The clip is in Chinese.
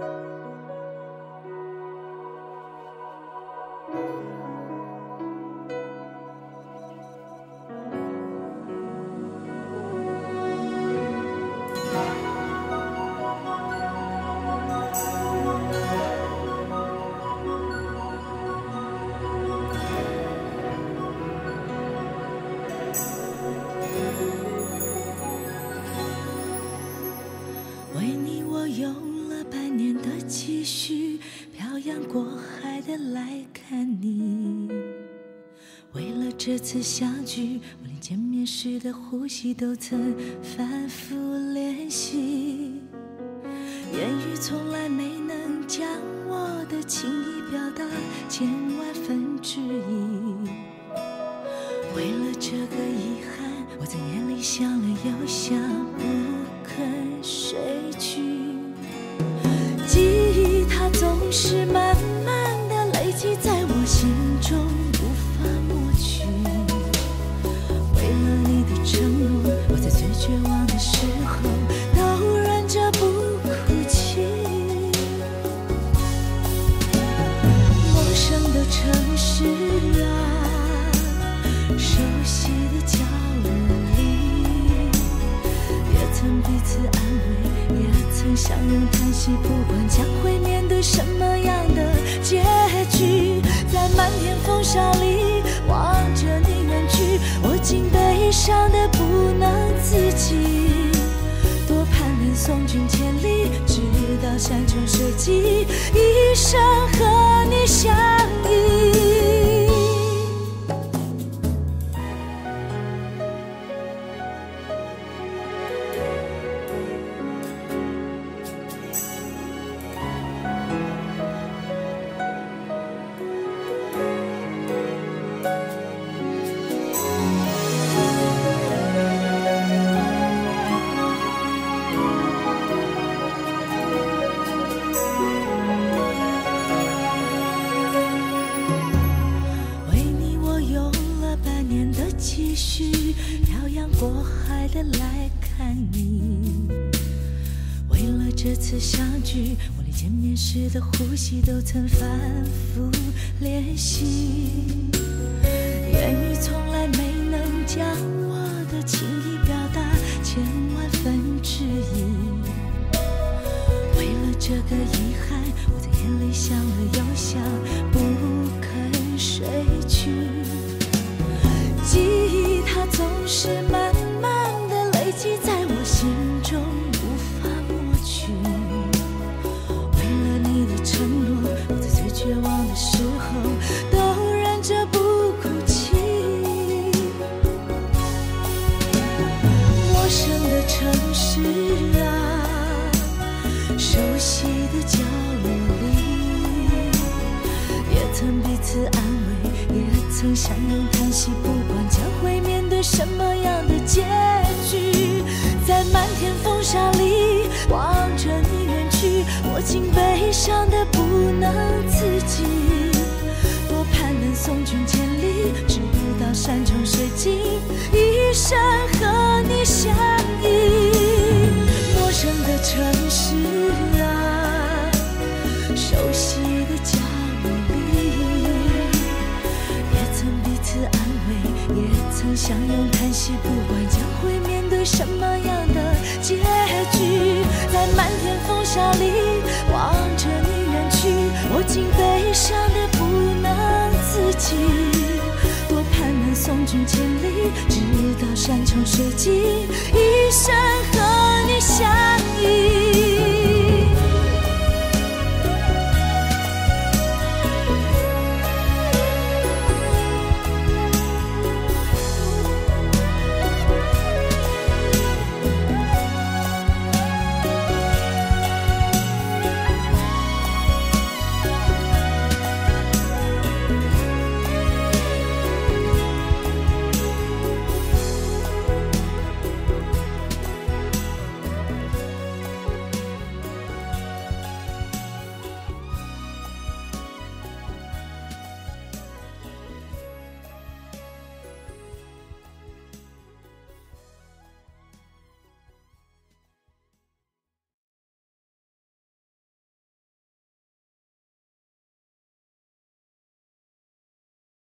为看你。为了这次相聚，我连见面时的呼吸都曾反复练习。言语从来没能将我的情意表达千万分之一。为了这个相拥叹息，不管将会面对什么样的结局，在漫天风沙里望着你远去，我竟悲伤的继续，漂洋过海的来看你。为了这次相聚，我连见面时的呼吸都曾反复练习。言语从来没能将我的情意表达千万分之一。为了这个遗憾，我在夜里想了又想，不城市啊，熟悉的角落里，也曾彼此安慰，也曾相拥叹息，不管将会面对什么样的结局，在漫天风沙里望着你远去，我竟悲伤的不能自己。多盼能送君千里，直到山穷水尽，一生相拥叹息不管将会面对什么样的结局在漫天风沙里望着你远去我竟悲伤的不能自己多盼能送君千里直到山穷水尽一生和你相